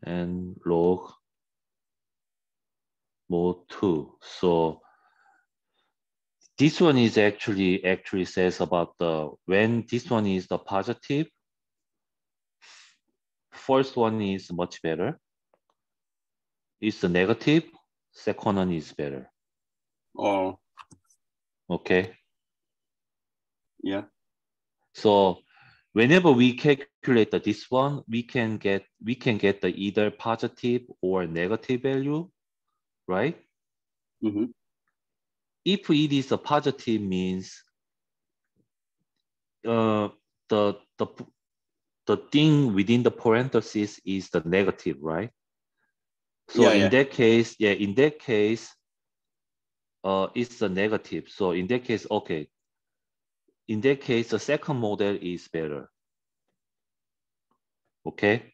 and log mod 2. So this one is actually actually says about the when this one is the positive first one is much better. It's the negative. Second one is better. Oh. Okay. Yeah. So whenever we calculate this one, we can get we can get the either positive or negative value, right? Mm-hmm. If it is a positive means uh, the the the thing within the parenthesis is the negative, right? So yeah, in yeah. that case, yeah, in that case, uh, it's the negative. So in that case, okay. In that case, the second model is better. Okay.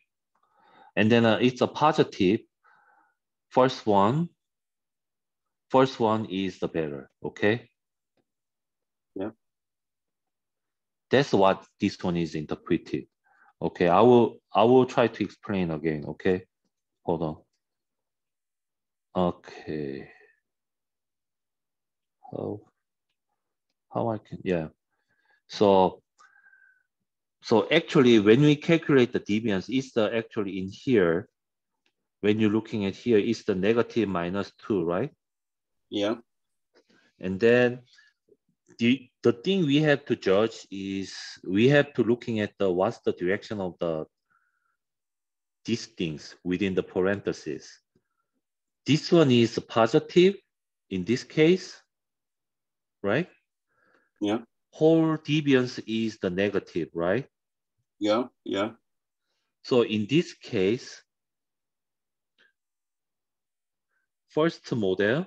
And then uh, it's a positive. First one, first one is the better. Okay. Yeah. That's what this one is interpreted. Okay, I will I will try to explain again. Okay, hold on. Okay. How how I can yeah. So So actually, when we calculate the deviance, it's the actually in here. When you're looking at here, it's the negative minus two, right? Yeah. And then the the thing we have to judge is we have to looking at the what's the direction of the these things within the parentheses. This one is positive in this case, right? Yeah. Whole deviance is the negative, right? Yeah. Yeah. So in this case, first model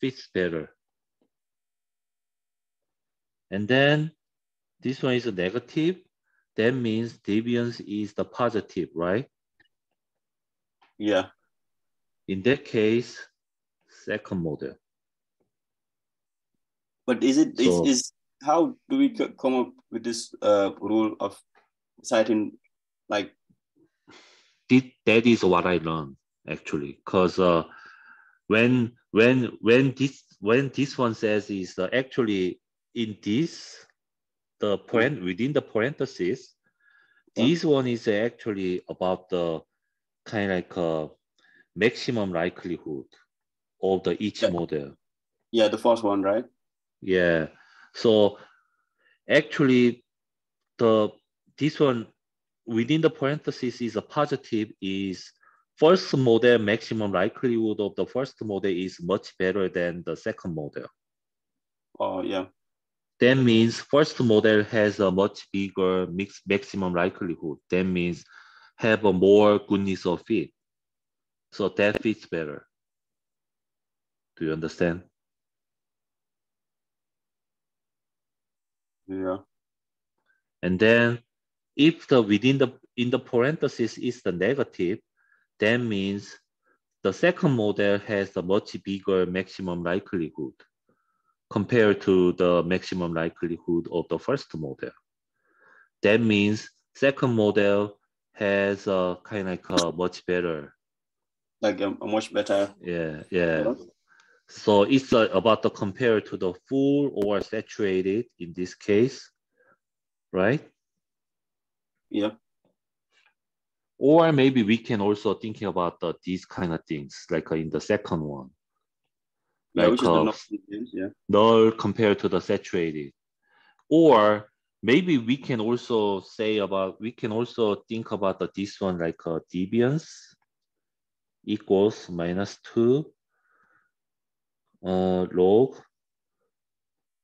fits better. And then this one is a negative. That means deviance is the positive, right? Yeah. In that case, second model. But is it is, So- is how do we come up with this uh, rule of citing like that is what I learned actually, because uh, when when when this when this one says is uh, actually in this the parent within the parentheses, this one is actually about the kind of like uh, maximum likelihood of the each Yeah. model. yeah the first one right? Yeah. So actually the this one within the parentheses is a positive is first model maximum likelihood of the first model is much better than the second model. Oh yeah. That means first model has a much bigger mix maximum likelihood. That means have a more goodness of fit. So that fits better. Do you understand? Yeah. And then if the within the in the parenthesis is the negative, that means the second model has a much bigger maximum likelihood compared to the maximum likelihood of the first model. That means second model has a kind of like a much better. Like a, a much better Yeah, yeah. So it's uh, about the compare to the full or saturated in this case, right? Yeah. Or maybe we can also thinking about the, these kind of things, like uh, in the second one, Yeah, Like, the uh, null yeah. null compared to the saturated. Or maybe we can also say about, we can also think about the, this one like a deviance equals minus two uh, log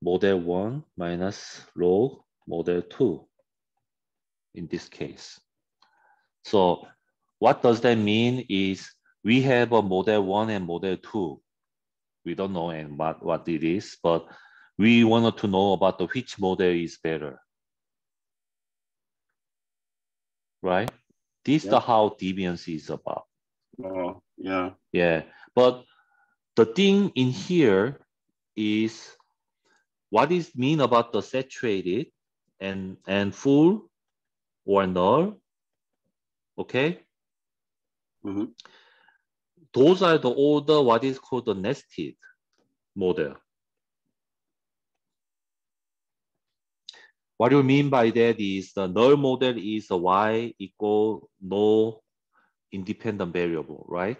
model one minus log model two in this case. So what does that mean is we have a model one and model two. We don't know and what, what it is, but we wanted to know about the which model is better. Right? This is the how deviance is about. Oh yeah. Yeah, but the thing in here is what is mean about the saturated and and full or null. Okay, hmm those are the older what is called the nested model. What you mean by that is the null model is a y equal no independent variable, right?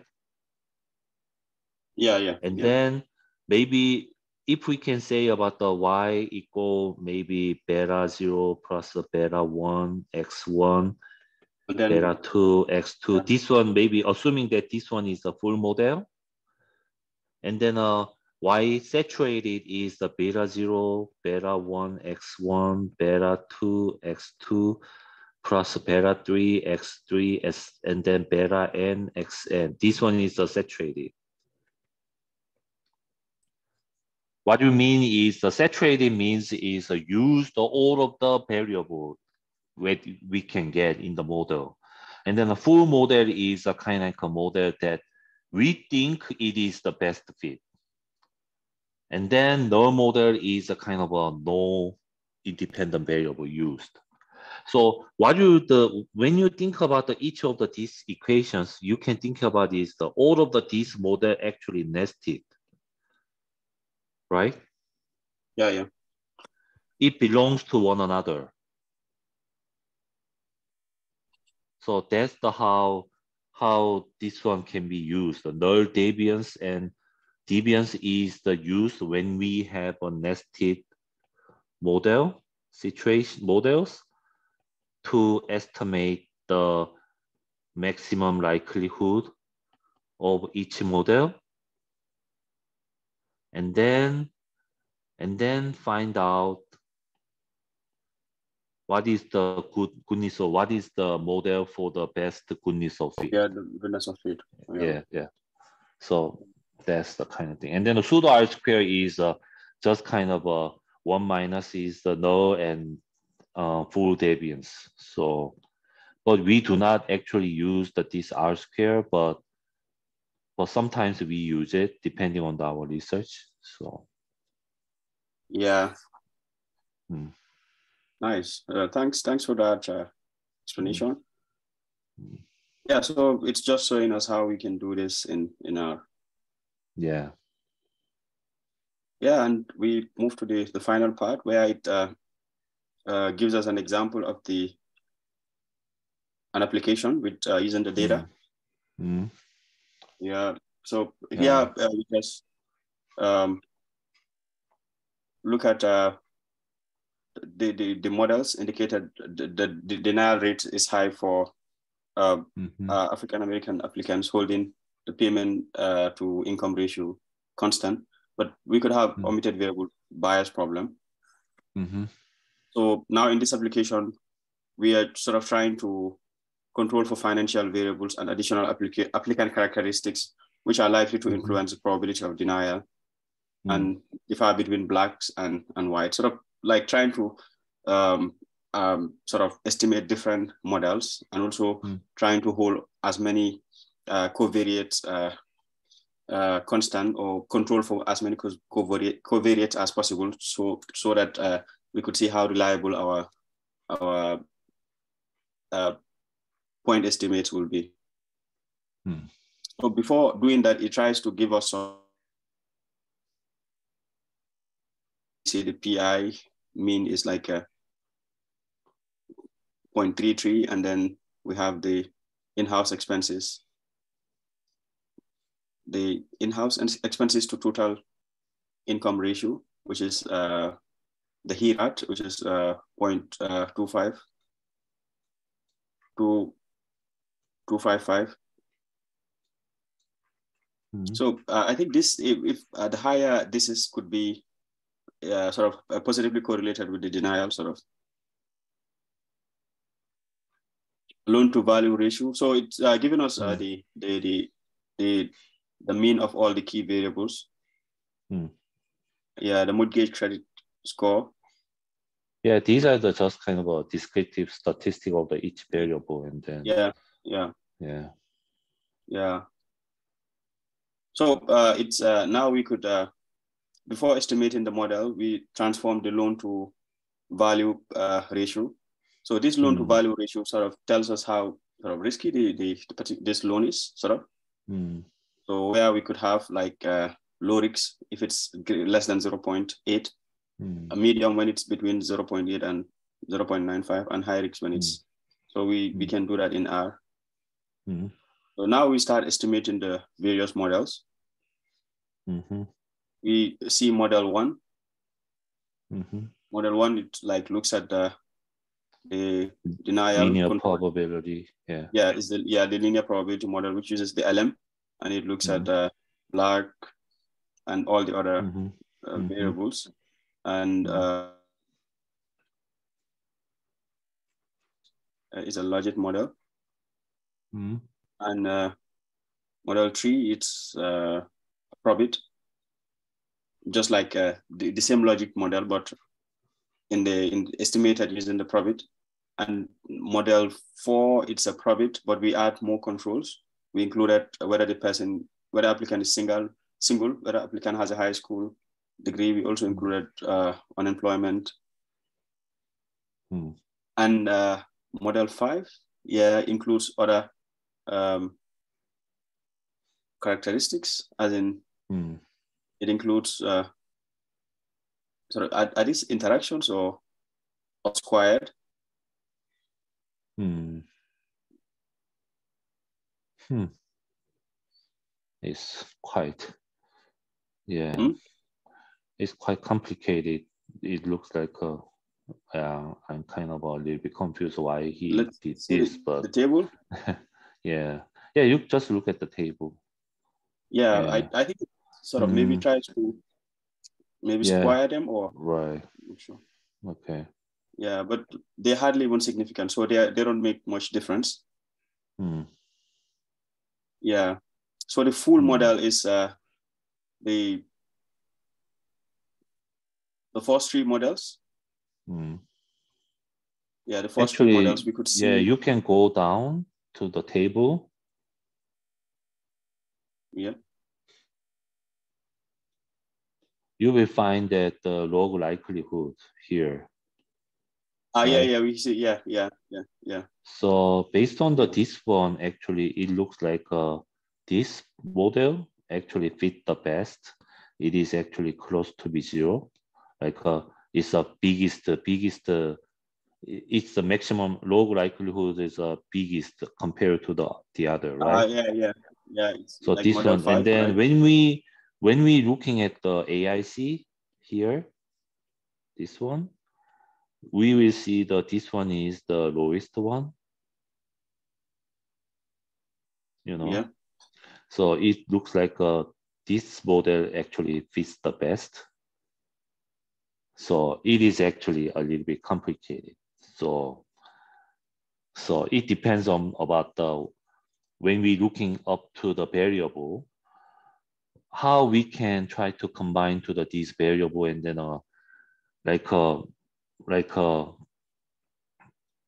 Yeah, yeah. And yeah. then maybe if we can say about the y equal maybe beta zero plus the beta one x one But then beta two x two. Yeah. This one maybe assuming that this one is a full model, and then uh y saturated is the beta zero beta one x one beta two x two plus beta three x three s and then beta n x n. This one is the saturated. What you mean is the saturated means is uh, use the all of the variable that we can get in the model. And then a full model is a kind of like a model that we think it is the best fit. And then null model is a kind of a no independent variable used. So what you the when you think about the, each of the these equations, you can think about is the all of the these model actually nested, right? yeah, yeah. it belongs to one another. So that's the how how this one can be used. The null deviance and deviance is the use when we have a nested model situation models to estimate the maximum likelihood of each model and then and then find out what is the good goodness or what is the model for the best goodness of fit. Yeah, the goodness of fit. Yeah. yeah, yeah. So that's the kind of thing. And then the pseudo R square is uh, just kind of a one minus is the null and uh, full deviance. So, but we do not actually use the this R square, but but sometimes we use it depending on our research. So, yeah. Hmm. Nice. Uh, thanks. Thanks for that uh, explanation. Mm. Yeah. So it's just showing us how we can do this in in R. Yeah. Yeah, and we move to the the final part where it uh, uh, gives us an example of the an application with uh, using the data. Mm. Yeah. So yeah, uh, we just um, look at uh, the, the, the models indicated the, the, the denial rate is high for uh, mm-hmm. uh, African American applicants holding the payment uh, to income ratio constant, but we could have mm-hmm. omitted variable bias problem. Mm-hmm. So now in this application, we are sort of trying to control for financial variables and additional applica- applicant characteristics, which are likely to mm-hmm. influence the probability of denial and differ between blacks and, and whites. Sort of like trying to um, um, sort of estimate different models and also mm. trying to hold as many uh, covariates uh, uh, constant or control for as many covariates covariate as possible so so that uh, we could see how reliable our our uh, point estimates will be. Hmm. So before doing that, it tries to give us some see the PI mean is like a 0.33 and then we have the in-house expenses. The in-house and expenses to total income ratio, which is uh, the HIRAT, which is uh, 0.25 to 255. Mm-hmm. So uh, I think this, if, if uh, the higher this is, could be uh, sort of uh, positively correlated with the denial sort of loan to value ratio. So it's uh, given us uh, mm. the, the, the, the, the mean of all the key variables. Mm. Yeah, the mortgage credit score. Yeah, these are the just kind of a descriptive statistic of the each variable and then. Yeah, yeah. Yeah. Yeah. So uh, it's uh, now we could uh, before estimating the model, we transform the loan to value uh, ratio. So this loan mm. to hmm. value ratio sort of tells us how sort of risky the, the, the this loan is, sort of. Mm. So where we could have like uh, low risk if it's less than 0.8, mm. a medium when it's between 0.8 and 0.95, and high risk when it's. Hmm. So we, we hmm. can do that in R. So now we start estimating the various models. Mm-hmm we see model one. Mm-hmm. Model one, it like looks at the the denial linear control. probability. Yeah. Yeah, is the yeah the linear probability model which uses the LM, and it looks mm-hmm. at the black and all the other mm-hmm. uh, mm-hmm. variables, and mm-hmm. uh, is a logit model. Mm-hmm. And uh, model three, it's uh, probit just like uh, the, the same logit model, but in the in estimated using the probit. And model four, it's a probit, but we add more controls. We included whether the person, whether applicant is single, single, whether applicant has a high school degree. We also included uh, unemployment. Hmm. And uh, model five, yeah, includes other um, characteristics, as in hmm it includes uh, sorry, are, are these interactions or, or squared? Hmm. Hmm. It's quite, yeah, hmm? it's quite complicated. It looks like a, yeah, I'm kind of a little bit confused why he Let's did this, the, but the table. yeah, yeah, you just look at the table. Yeah, yeah. I, I think sort of mm. maybe try to maybe yeah. square them or right. Sure. Okay. Yeah, but they're hardly even significant, so they they don't make much difference. Hmm. Yeah. So the full hmm. model is uh, the the first three models. Hmm. Yeah, the first Actually, three models we could see. Yeah, you can go down to the table yeah. You will find that the log likelihood here. Ah, right? yeah, yeah, we see, yeah, yeah, yeah, yeah. So based on the this one, actually, it looks like uh, this model actually fit the best. It is actually close to be zero. Like uh, it's the biggest, biggest, uh, it's the maximum log likelihood is the uh, biggest compared to the the other, right? Ah, yeah, yeah, yeah. So like this one, five, and then right? when we when we looking at the AIC here, this one, we will see that this one is the lowest one. You know, yeah. So it looks like uh, this model actually fits the best. So it is actually a little bit complicated. So, so it depends on about the when we looking up to the variable, how we can try to combine to the this variable and then uh, like uh, like uh,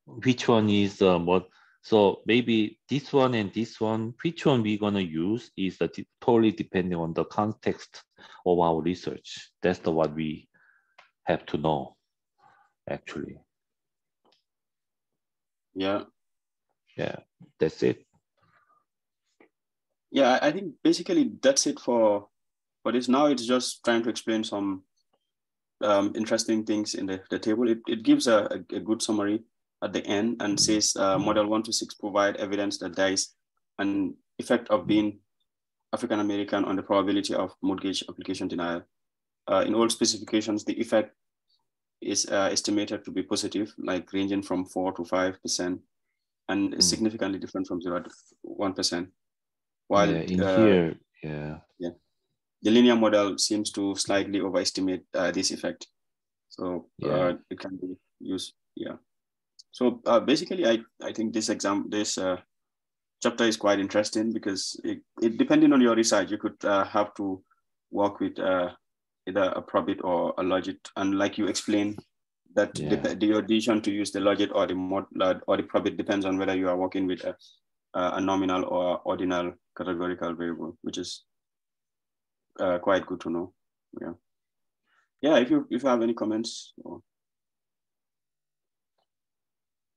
which one is uh, what so maybe this one and this one which one we're gonna use is uh, totally depending on the context of our research. That's the what we have to know actually. Yeah. Yeah that's it yeah, I think basically that's it for for this. Now it's just trying to explain some um, interesting things in the, the table. It, it gives a, a, good summary at the end and says uh, model one to six provide evidence that there is an effect of being African American on the probability of mortgage application denial. Uh, in all specifications, the effect is uh, estimated to be positive, like ranging from four to five percent, and mm. significantly different from zero to one percent. While yeah, in uh, here, yeah, yeah, the linear model seems to slightly overestimate uh, this effect, so uh, yeah. it can be used. Yeah. So uh, basically, I I think this exam this uh, chapter is quite interesting because it, it depending on your research, you could have to work with either a probit or a logit, and like you explained, that yeah. the, your decision to use the logit or the mod or the probit depends on whether you are working with a, a nominal or ordinal categorical variable, which is uh, quite good to know. Yeah. Yeah, if you if you have any comments or